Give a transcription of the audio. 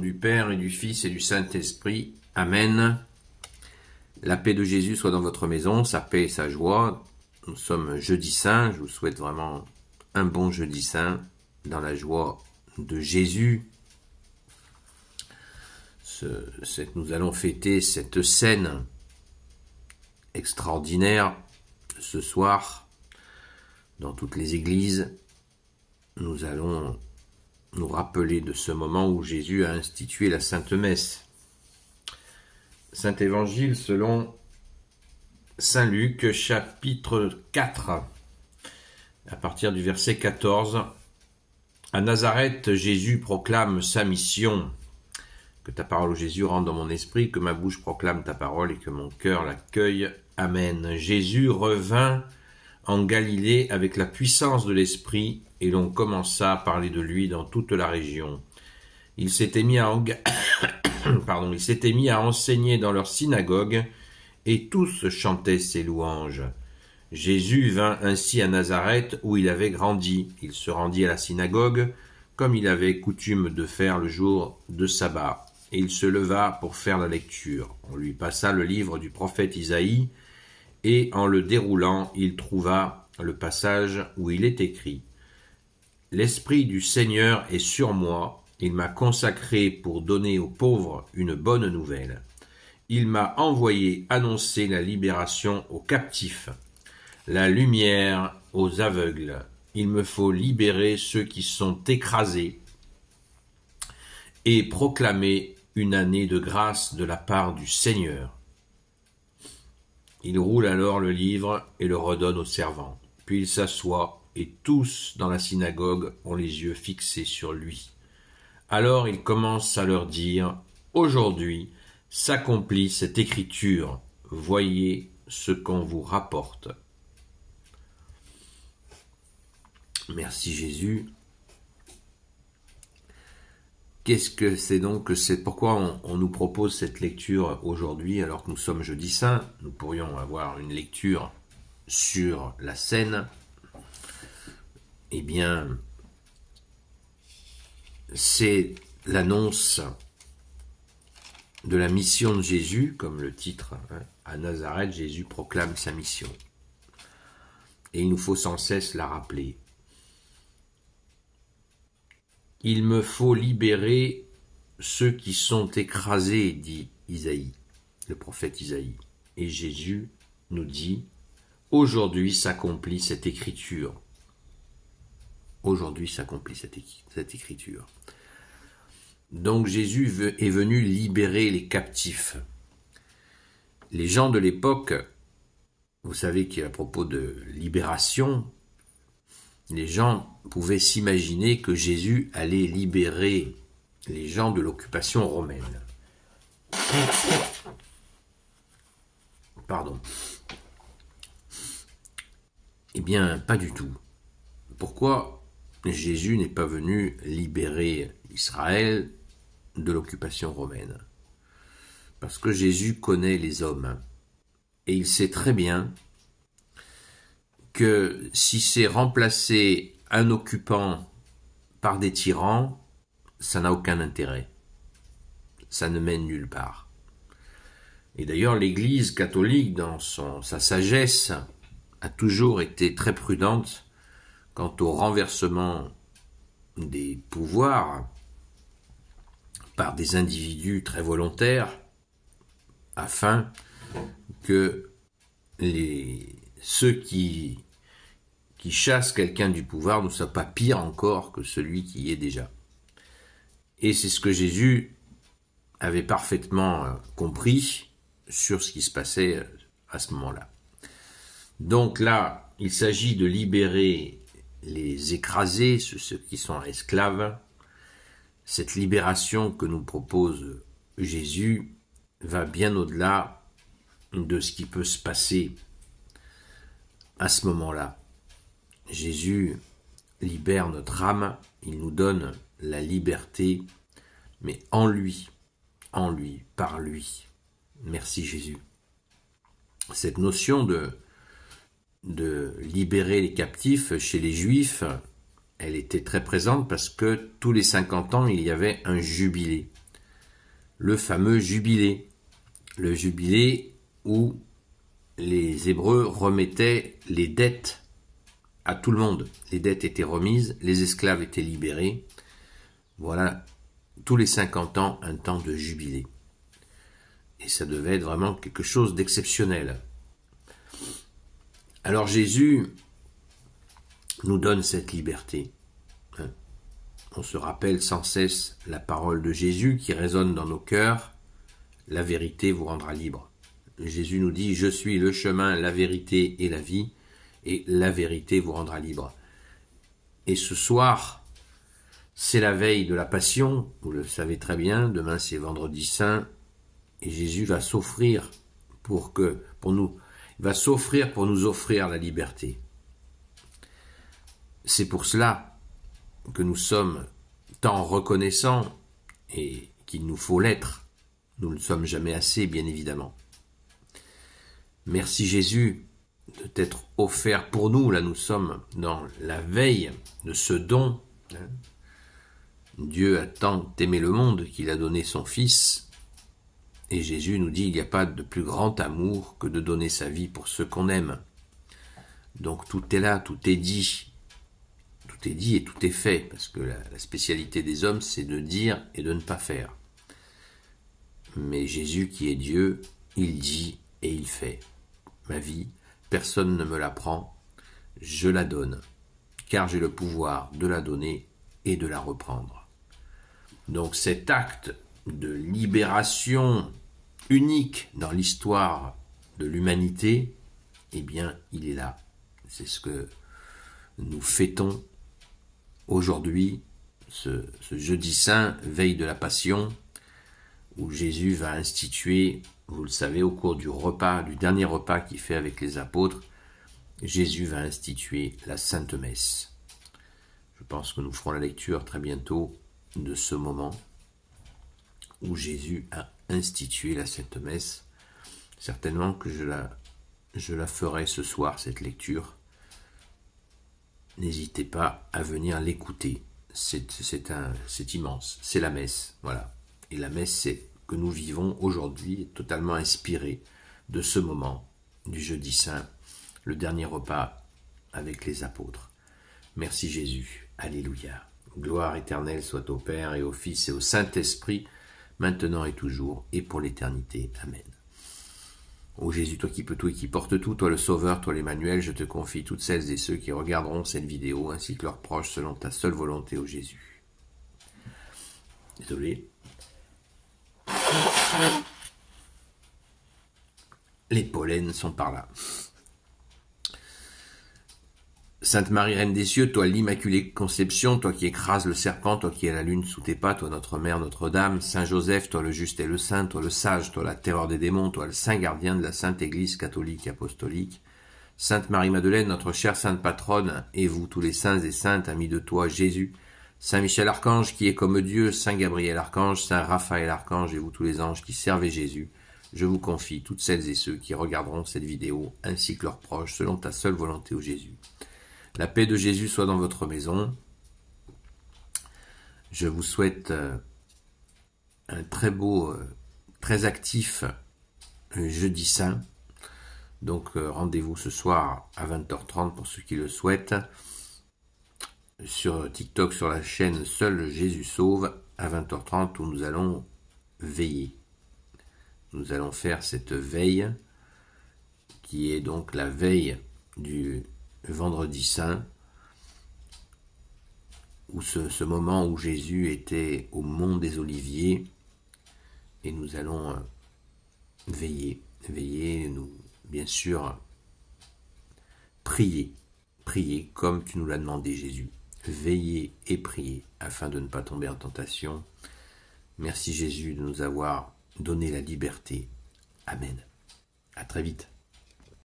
du Père et du Fils et du Saint-Esprit. Amen. La paix de Jésus soit dans votre maison, sa paix et sa joie. Nous sommes jeudi saint, je vous souhaite vraiment un bon jeudi saint dans la joie de Jésus. nous allons fêter cette scène extraordinaire ce soir dans toutes les églises. Nous allons nous rappeler de ce moment où Jésus a institué la Sainte Messe. Saint Évangile selon Saint Luc chapitre 4 à partir du verset 14. À Nazareth, Jésus proclame sa mission. Que ta parole, Jésus, rentre dans mon esprit, que ma bouche proclame ta parole et que mon cœur l'accueille. Amen. Jésus revint en Galilée avec la puissance de l'Esprit, et l'on commença à parler de lui dans toute la région. Il s'était mis mis à enseigner dans leur synagogue, et tous chantaient ses louanges. Jésus vint ainsi à Nazareth où il avait grandi. Il se rendit à la synagogue, comme il avait coutume de faire le jour de sabbat, et il se leva pour faire la lecture. On lui passa le livre du prophète Isaïe, et en le déroulant, il trouva le passage où il est écrit L'Esprit du Seigneur est sur moi, il m'a consacré pour donner aux pauvres une bonne nouvelle. Il m'a envoyé annoncer la libération aux captifs, la lumière aux aveugles. Il me faut libérer ceux qui sont écrasés et proclamer une année de grâce de la part du Seigneur. Il roule alors le livre et le redonne au servant. Puis il s'assoit, et tous dans la synagogue ont les yeux fixés sur lui. Alors il commence à leur dire Aujourd'hui s'accomplit cette écriture, voyez ce qu'on vous rapporte. Merci Jésus. Qu'est-ce que c'est donc c'est pourquoi on, nous propose cette lecture aujourd'hui alors que nous sommes jeudi saint? Nous pourrions avoir une lecture sur la scène. Eh bien, c'est l'annonce de la mission de Jésus, comme le titre. Hein. À Nazareth, Jésus proclame sa mission. Et il nous faut sans cesse la rappeler. Il me faut libérer ceux qui sont écrasés, dit Isaïe, le prophète Isaïe. Et Jésus nous dit, aujourd'hui s'accomplit cette écriture. Aujourd'hui s'accomplit cette, écriture. Donc Jésus est venu libérer les captifs. Les gens de l'époque, vous savez qu'à propos de libération, les gens pouvaient s'imaginer que Jésus allait libérer les gens de l'occupation romaine. Pardon. Eh bien, pas du tout. Pourquoi Jésus n'est pas venu libérer Israël de l'occupation romaine? Parce que Jésus connaît les hommes. Et il sait très bien que si c'est remplacer un occupant par des tyrans, ça n'a aucun intérêt. Ça ne mène nulle part. Et d'ailleurs, l'Église catholique, dans sa sagesse, a toujours été très prudente quant au renversement des pouvoirs par des individus très volontaires, afin que les, ceux qui, qui chassent quelqu'un du pouvoir ne soient pas pire encore que celui qui y est déjà. Et c'est ce que Jésus avait parfaitement euh, compris sur ce qui se passait euh, à ce moment-là. Donc là, il s'agit de libérer les écrasés, ceux qui sont esclaves. Cette libération que nous propose Jésus va bien au-delà de ce qui peut se passer à ce moment-là. Jésus libère notre âme, il nous donne la liberté, mais en lui, en lui, par lui. Merci Jésus. Cette notion de, de libérer les captifs chez les Juifs, elle était très présente parce que tous les 50 ans, il y avait un jubilé. le fameux jubilé. Le jubilé où les Hébreux remettaient les dettes à tout le monde. Les dettes étaient remises, les esclaves étaient libérés. Voilà, tous les 50 ans, un temps de jubilé. Et ça devait être vraiment quelque chose d'exceptionnel. Alors Jésus nous donne cette liberté. Hein. On se rappelle sans cesse la parole de Jésus qui résonne dans nos cœurs. La vérité vous rendra libre. Jésus nous dit, je suis le chemin, la vérité et la vie, et la vérité vous rendra libre. Et ce soir, c'est la veille de la Passion, vous le savez très bien, demain c'est vendredi saint, et Jésus va s'offrir pour que, pour nous, va s'offrir pour nous offrir la liberté. C'est pour cela que nous sommes tant reconnaissants et qu'il nous faut l'être. Nous ne sommes jamais assez, bien évidemment. Merci Jésus de t'être offert pour nous. Là, nous sommes dans la veille de ce don. Hein. Dieu a tant aimé le monde qu'il a donné son Fils et Jésus nous dit il n'y a pas de plus grand amour que de donner sa vie pour ceux qu'on aime. Donc tout est là, tout est dit. Tout est dit et tout est fait, parce que la, la spécialité des hommes, c'est de dire et de ne pas faire. Mais Jésus qui est Dieu, il dit et il fait. Vie, personne ne me la prend, je la donne, car j'ai le pouvoir de la donner et de la reprendre. Donc cet acte de libération unique dans l'histoire de l'humanité, eh bien, il est là. C'est ce que nous fêtons aujourd'hui, ce, jeudi saint, veille de la Passion, où Jésus va instituer, vous le savez, au cours du repas, du dernier repas qu'il fait avec les apôtres, Jésus va instituer la Sainte Messe. Je pense que nous ferons la lecture très bientôt de ce moment où Jésus a institué la Sainte Messe. Certainement que je la, ferai ce soir, cette lecture. N'hésitez pas à venir l'écouter. C'est immense. C'est la messe. Voilà. Et la messe, c'est que nous vivons aujourd'hui, totalement inspiré de ce moment du jeudi saint, le dernier repas avec les apôtres. Merci Jésus. Alléluia. Gloire éternelle soit au Père et au Fils et au Saint-Esprit maintenant et toujours, et pour l'éternité. Amen. Ô Jésus, toi qui peux tout et qui porte tout, toi le Sauveur, toi l'Emmanuel, je te confie toutes celles et ceux qui regarderont cette vidéo, ainsi que leurs proches, selon ta seule volonté, ô Jésus. Désolé. Les pollens sont par là. Sainte Marie, Reine des cieux, toi l'Immaculée Conception, toi qui écrases le serpent, toi qui as la lune sous tes pas, toi notre Mère Notre-Dame, Saint Joseph, toi le juste et le saint, toi le sage, toi la terreur des démons, toi le saint gardien de la Sainte Église catholique et apostolique, Sainte Marie-Madeleine, notre chère Sainte Patronne, et vous tous les saints et saintes, amis de toi, Jésus, Saint Michel Archange qui est comme Dieu, Saint Gabriel Archange, Saint Raphaël Archange et vous tous les anges qui servez Jésus, je vous confie toutes celles et ceux qui regarderont cette vidéo, ainsi que leurs proches, selon ta seule volonté, ô Jésus. La paix de Jésus soit dans votre maison. Je vous souhaite euh, un très beau, euh, très actif euh, jeudi saint. Donc rendez-vous ce soir à 20h30 pour ceux qui le souhaitent. Sur TikTok, sur la chaîne Seul Jésus Sauve, à 20h30 où nous allons veiller. Nous allons faire cette veille qui est donc la veille du vendredi saint, ou ce, moment où Jésus était au mont des Oliviers, et nous allons euh, veiller, veiller, nous, bien sûr, prier, prier comme tu nous l'as demandé Jésus, veiller et prier afin de ne pas tomber en tentation. Merci Jésus de nous avoir donné la liberté. Amen. À très vite.